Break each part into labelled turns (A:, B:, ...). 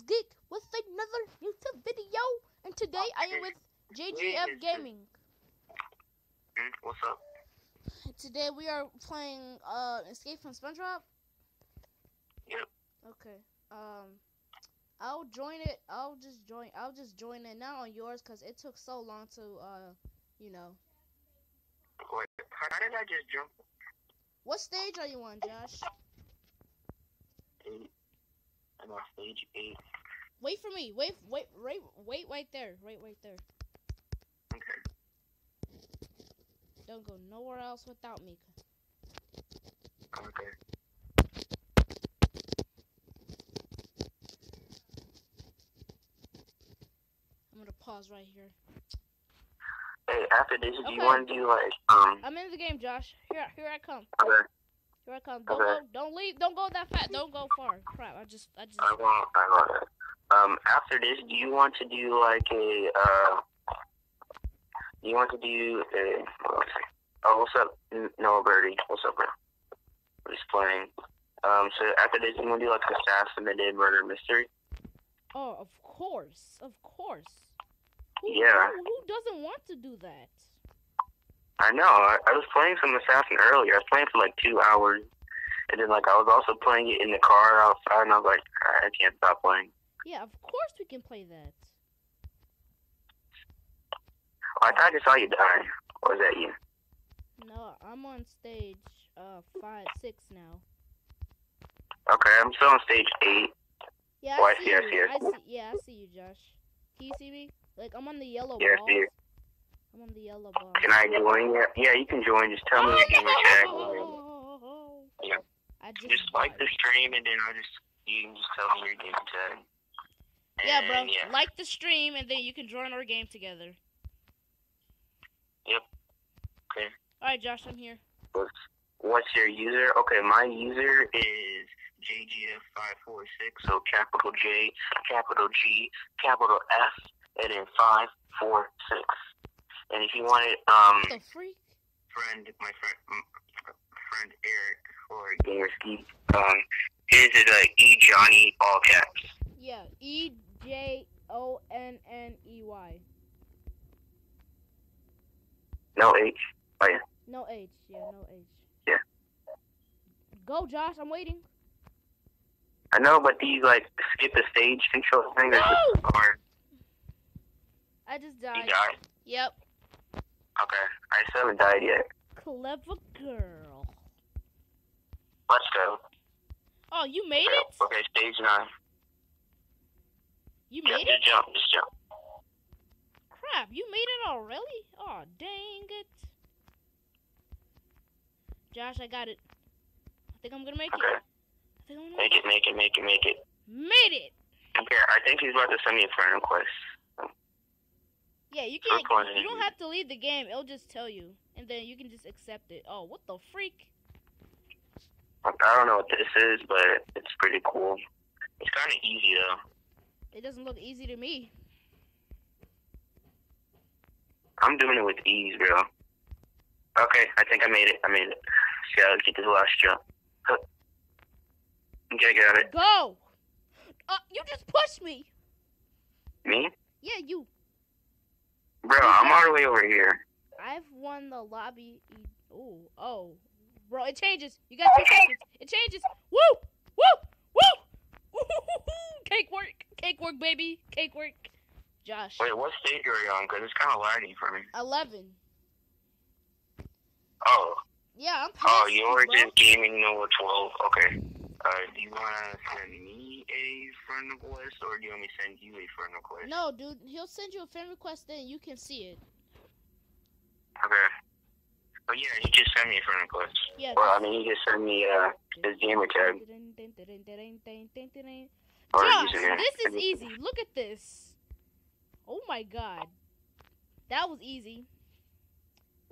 A: Geek with another YouTube video. And today I am with JGF Gaming.
B: What's up?
A: Today we are playing uh Escape from SpongeBob.
B: Yep.
A: Okay. Um I'll join it. I'll just join I'll just join it now on yours cuz it took so long to uh you know.
B: Wait, how did I just jump?
A: What stage are you on, Josh?
B: Eight. I'm on stage eight.
A: Wait for me. Wait wait wait wait right there. Wait right there.
B: Okay.
A: Don't go nowhere else without me.
B: Okay.
A: I'm gonna pause right here.
B: Hey, after this, do you want to do like um?
A: I'm in the game, Josh. Here, here I come.
B: Okay.
A: Here I come. Don't
B: Okay.
A: go. Don't leave. Don't go that fast. Don't go far. Crap. I just. I just.
B: I won't. I won't. Um, after this, do you want to do like a uh? Do you want to do a? Oh, what's up, N- Noah Birdie? What's up, bro? We're just playing. Um, so after this, you want to do like assassinated murder mystery?
A: Oh, of course. Of course. Who,
B: Yeah.
A: Who, who doesn't want to do that?
B: I know. I, I was playing some Assassin earlier. I was playing for like two hours, and then like I was also playing it in the car outside, and I was like, I can't stop playing.
A: Yeah, of course we can play that.
B: Oh, I thought I saw you die. Or was that you?
A: No, I'm on stage uh five, six now.
B: Okay, I'm still on stage eight.
A: Yeah,
B: Oh,
A: I
B: I
A: see
B: see, I
A: you.
B: see, I
A: I
B: see.
A: see. Yeah, I see you, Josh. Can you see me? Like I'm on the yellow
B: Yeah, I
A: ball.
B: see you.
A: I'm on the yellow ball.
B: Can I join? Yeah, yeah, you can join. Just tell me your gamer tag.
A: Oh,
B: Yeah.
A: I just,
B: Just like the stream, and then I'll just you can just tell me your gamer tag.
A: Yeah, bro.
B: Yeah.
A: Like the stream, and then you can join our game together.
B: Yep. Okay.
A: All right, Josh, I'm here.
B: What's, what's your user? Okay, my user is JGF546, so capital J, capital G, capital F, and then 546. And if you want it, um,
A: The freak.
B: friend, my friend, friend Eric, or Gamerski, um, his is uh, E Johnny, all caps.
A: Yeah, E J O N N E Y.
B: No H. Oh, yeah.
A: No H. Yeah, no H.
B: Yeah.
A: Go, Josh. I'm waiting.
B: I know, but these, like, skip the stage control thing, that's just hard.
A: I just died.
B: You
A: died.
B: died?
A: Yep.
B: Okay. I still haven't died yet.
A: Clever girl.
B: Let's go.
A: Oh, you made it?
B: Okay, stage nine.
A: You made it?
B: just jump, just jump.
A: Crap, you made it already? Oh, dang it. Josh, I got it. I think I'm gonna make
B: Okay.
A: it. I think I'm gonna
B: Make it, make it, make it, make it.
A: Made it!
B: Okay, I think he's about to send me a friend request.
A: Yeah, you can't. You don't have to leave the game. It'll just tell you, and then you can just accept it. Oh, what the freak?
B: I I don't know what this is, but it's pretty cool. It's kind of easy though.
A: It doesn't look easy to me.
B: I'm doing it with ease, bro. Okay, I think I made it. I made it. Just gotta get this last jump. Okay, got it.
A: Go! Uh, you just pushed me.
B: Me?
A: Yeah, you.
B: Bro, I'm all the way over here.
A: I've won the lobby. Oh, oh, bro, it changes. You got two seconds. It changes. Woo, woo. Cake work, cake work, baby, cake work. Josh,
B: Wait, what stage are you on? Because it's kind of laggy for me.
A: eleven.
B: Oh,
A: Yeah, I'm
B: oh,
A: you,
B: you're just gaming Noah 12. Okay. Uh, do you want to send me a friend request, or do you want me to send you a friend request?
A: No, dude, he'll send you a friend request, then you can see it.
B: Okay. But yeah, he just sent me a friend request.
A: Yeah.
B: Well, I mean, he just sent me uh, his gamer tag
A: Josh, this is easy. Look at this. Oh my god. That was easy.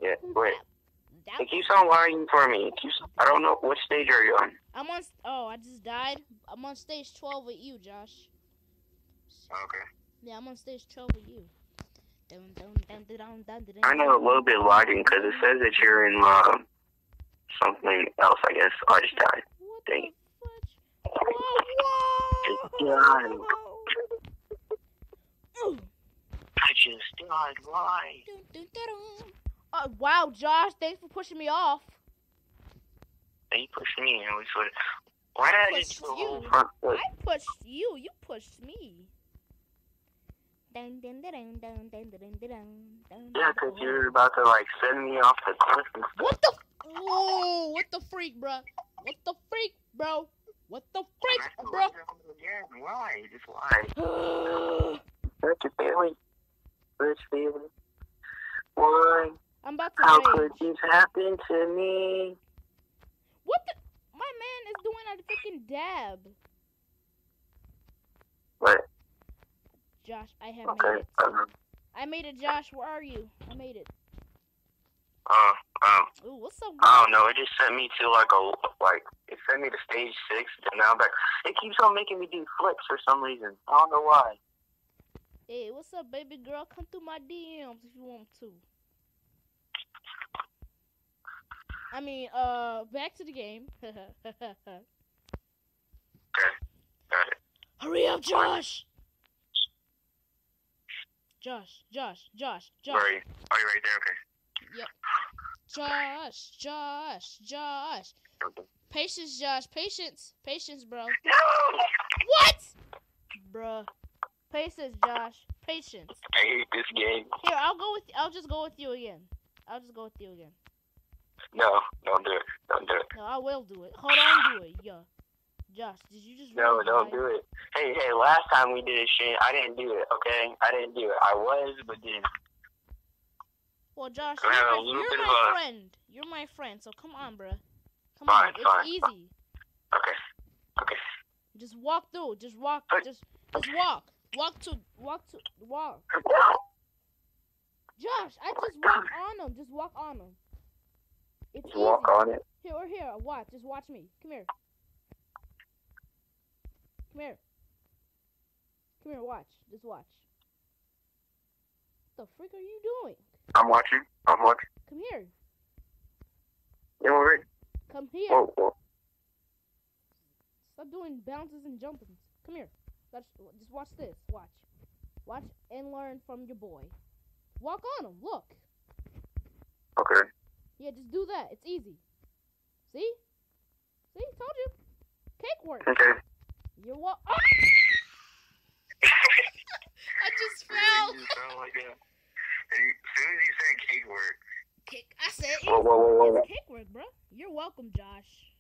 B: Yeah, wait.
A: That
B: It keeps on lying for me. Keeps. I don't know what stage are you on.
A: I'm on. Oh, I just died. I'm on stage 12 with you, Josh.
B: Okay.
A: Yeah, I'm on stage 12 with you.
B: I know a little bit lagging because it says that you're in uh, something else, I guess. I just died. Dang.
A: Whoa, I
B: just died. Why?
A: Uh, wow, Josh, thanks for pushing me off.
B: Are you pushing me? Why did I, I just
A: you. I pushed you. You pushed me.
B: Yeah, because you're about to like send me off the cliff and stuff.
A: What the? Oh, what the freak, bro? What the freak, bro? What the freak, bro?
B: Again, why? Just why? Hurt your family. Hurt your family. Why?
A: I'm about to
B: How
A: rage.
B: could this happen to me?
A: What the? My man is doing a freaking dab.
B: What?
A: Josh, I have made it. I made it, Josh. Where are you? I made it.
B: uh, um,
A: Ooh, what's up?
B: I don't know. It just sent me to like a like. It sent me to stage six, and now I'm back. It keeps on making me do flips for some reason. I don't know why.
A: Hey, what's up, baby girl? Come through my DMs if you want to. I mean, uh, back to the game.
B: Got it.
A: Hurry up, Josh! Josh, Josh, Josh, Josh,
B: Where are you? Oh, are you right there?
A: Okay. Yep. Josh, Josh,
B: Josh.
A: Patience, Josh. Patience, patience, bro.
B: No!
A: What? Bruh. Patience, Josh. Patience.
B: I hate this game.
A: Here, I'll go with. I'll just go with you again. I'll just go with you again.
B: No, don't do it. Don't do it.
A: No, I will do it. Hold on, do it, yeah. Josh, did you just?
B: No, don't do it. Hey, hey, last time we did this shit, I didn't do it, okay? I didn't do it. I was, but didn't.
A: Well, Josh, you're
B: a
A: my, you're my
B: of a-
A: friend. You're my friend, so come on, bro. Come
B: Fine,
A: on, it's
B: fine,
A: easy.
B: Okay. Okay.
A: Just walk through. Just walk. Just, just walk. Walk to, walk to, walk. Josh, I just walk on them. Just walk on them. It's
B: Just
A: easy.
B: walk on it.
A: Here or here. Watch. Just watch me. Come here. Come here. Come here. Watch. Just watch. What the frick are you doing?
B: I'm watching. I'm watching.
A: Come here.
B: You over it?
A: Come here.
B: Whoa, whoa.
A: Stop doing bounces and jumpings. Come here. Let's just watch this. Watch. Watch and learn from your boy. Walk on him. Look.
B: Okay.
A: Yeah, just do that. It's easy. See? See? Told you. Cake work.
B: Okay.
A: You're what? Ah! I just fell.
B: You sound like that. As soon as you said cake work.
A: Cake. I said.
B: Whoa, whoa, whoa, whoa.
A: Cake work, bro. You're welcome, Josh.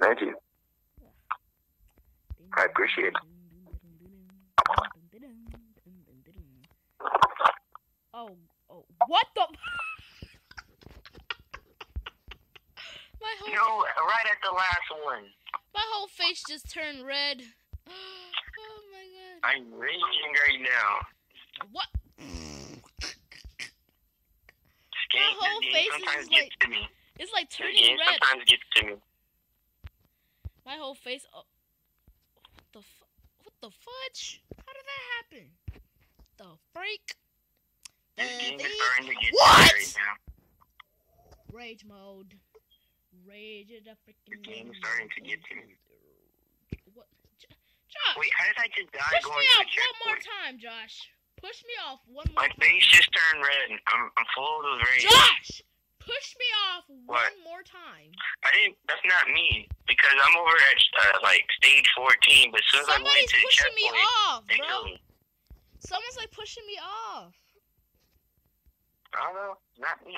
B: Thank you. I appreciate it.
A: Oh, oh, what the? my whole
B: No, right at the last one.
A: My whole face just turned red. Oh my god.
B: I'm raging right now.
A: What? My whole face is just like-
B: to me.
A: It's like turning red.
B: sometimes gets to me.
A: My whole face. Oh, what the What the fudge? How did that happen? The freak. The
B: game is starting to get
A: What?
B: right now.
A: Rage mode. Rage of the freaking.
B: The game starting to get to me.
A: What? Josh,
B: Wait, how did I just die
A: push
B: going
A: me
B: to
A: off one more
B: checkpoint?
A: time, Josh. Push me off one more time.
B: My
A: time.
B: face just turned red. I'm, I'm full of rage.
A: Josh, push me off
B: What?
A: one more time.
B: I didn't. That's not me because I'm over at uh, like stage 14. But as soon as I went to the
A: pushing me off,
B: they
A: bro.
B: me.
A: Someone's like pushing me off.
B: I don't know. Not me.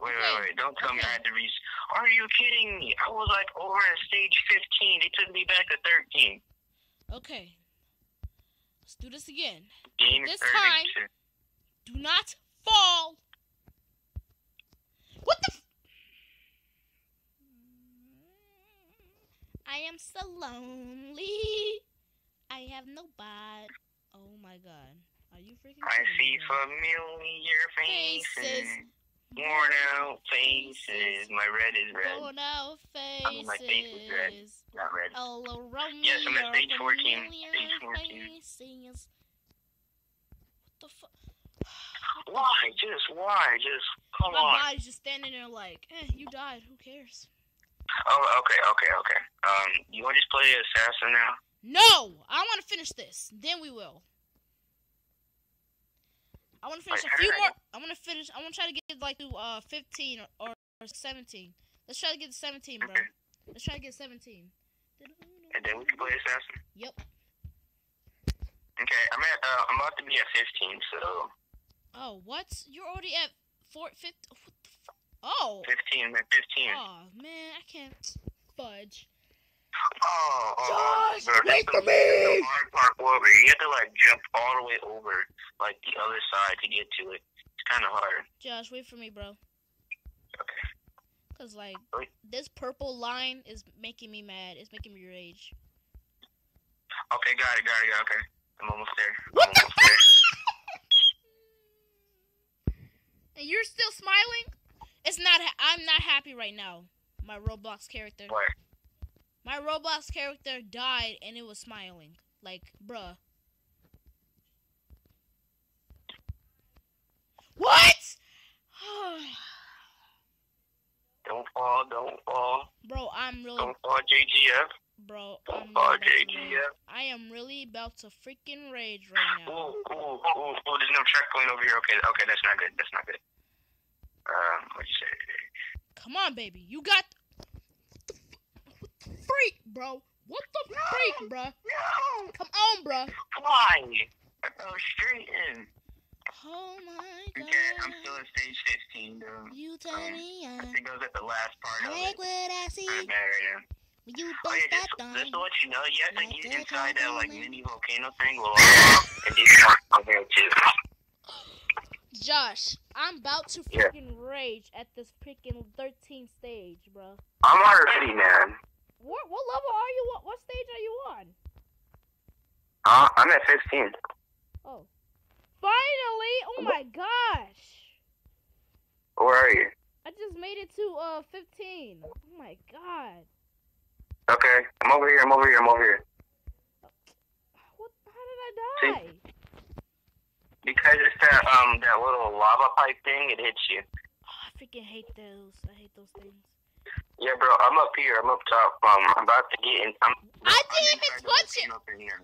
B: Wait,
A: Okay,
B: wait, wait! Don't tell me I
A: okay.
B: had to reach. Are you kidding me? I was like over at stage 15. They took me back to 13.
A: Okay. Let's do this again. This time- Do not fall. What the? F- I am so lonely. I have no nobody. Oh my god. Are you freaking
B: I see familiar faces,
A: Faces.
B: Worn out faces. My red is red,
A: Worn out
B: I mean, my face is red. not red.
A: All around
B: Yes, I'm at stage 14,
A: familiar
B: stage 14.
A: faces. What the fuck?
B: Why? Just why? Just come
A: My
B: on.
A: body's just standing there like, eh, you died. Who cares?
B: Oh, okay, okay, okay. Um, you want to just play assassin now?
A: No, I want to finish this. Then we will. I want to finish a few
B: how did I
A: more. I want to finish. I want to try to get like to uh 15 or, or 17. Let's try to get to 17, bro.
B: Okay.
A: Let's try to get 17.
B: And then we can play assassin.
A: Yep.
B: Okay, I'm at. Uh, I'm about to be at 15, so
A: Oh, what? You're already at four fifty. What the f- oh.
B: 15. I'm at 15.
A: Oh man, I can't fudge.
B: Oh, oh, oh,
A: Josh,
B: bro,
A: wait for me!
B: The hard part over. You have to like jump all the way over, like the other side to get to it. It's kind of hard.
A: Josh, wait for me, bro.
B: Okay.
A: Cause like
B: Wait.
A: this purple line is making me mad. It's making me rage.
B: Okay, got it, got it, got it. Okay, I'm almost there.
A: What
B: I'm
A: the
B: almost there.
A: And you're still smiling? It's not. Ha- I'm not happy right now. My Roblox character.
B: What?
A: My Roblox character died and it was smiling. Like, bruh. What?
B: Don't fall, don't fall,
A: Bro, I'm really,
B: don't fall, JGF.
A: bro.
B: Don't
A: I'm
B: fall,
A: really about to rage.
B: JGF.
A: I am really about to freaking rage right
B: Ooh,
A: now.
B: ooh, ooh, ooh, there's no checkpoint over here. Okay, okay, that's not good. That's not good. Um, what'd you say?
A: Come on, baby. You got what bro. What the freak, bro?
B: No!
A: Come on, bro.
B: Why? I fell straight in.
A: Oh my god.
B: Okay, I'm still at stage 15, though.
A: You
B: um,
A: me
B: I
A: on.
B: think I was at the last part
A: I
B: of it.
A: what I see.
B: Right now.
A: when You
B: Oh, yeah, just,
A: down.
B: just to let you know, you have to
A: Like
B: get inside that, like, mini volcano thing. Well, and something on there, too.
A: Josh, I'm about to
B: Yeah.
A: freaking rage at this freaking 13th stage, bro.
B: I'm already, man.
A: What what level are you? What what stage are you on?
B: Uh, I'm at 15.
A: Oh, finally! Oh my gosh!
B: Where are you?
A: I just made it to uh 15. Oh my god!
B: Okay, I'm over here, I'm over here, I'm over here.
A: What? How did I die? See?
B: Because it's that, um, that little lava pipe thing, it hits you.
A: Oh, I freaking hate those. I hate those things.
B: Yeah, bro, I'm up here, I'm up top. Um, I'm about to get in. I'm,
A: I didn't even touch it.
B: thing now.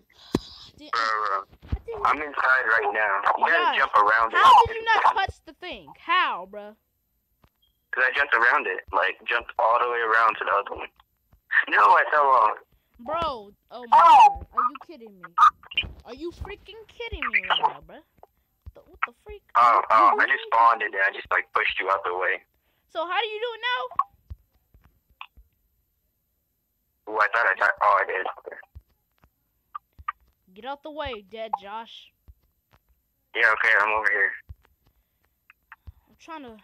A: Did,
B: Bro, bro. I'm inside right now. You gotta
A: Josh,
B: jump around it.
A: how did you not touch the thing? How, bruh?
B: Because I jumped around it. Like, jumped all the way around to the other one. No, I fell off.
A: Bro, oh my god. Are you kidding me? Are you freaking kidding me right now? The, what the freak?
B: Oh, oh,
A: you
B: I just spawned in there. I just, like, pushed you out the way.
A: So how do you do it now?
B: Ooh, I thought I tried. Oh, I did.
A: Get out the way, dead Josh.
B: Yeah, okay, I'm over here.
A: I'm trying to.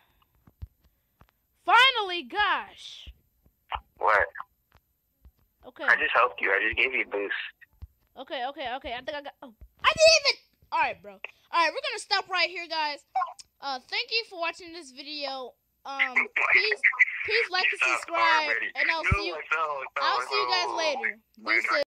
A: Finally, gosh.
B: What?
A: Okay.
B: I just helped you. I just gave you a boost.
A: Okay, okay, okay. I think I got. Oh, I didn't even. All right, bro. All right, we're gonna stop right here, guys. Uh, thank you for watching this video. Um, please, please like and subscribe, and I'll see you.
B: I fell, I fell,
A: I'll see you guys later. Deuces.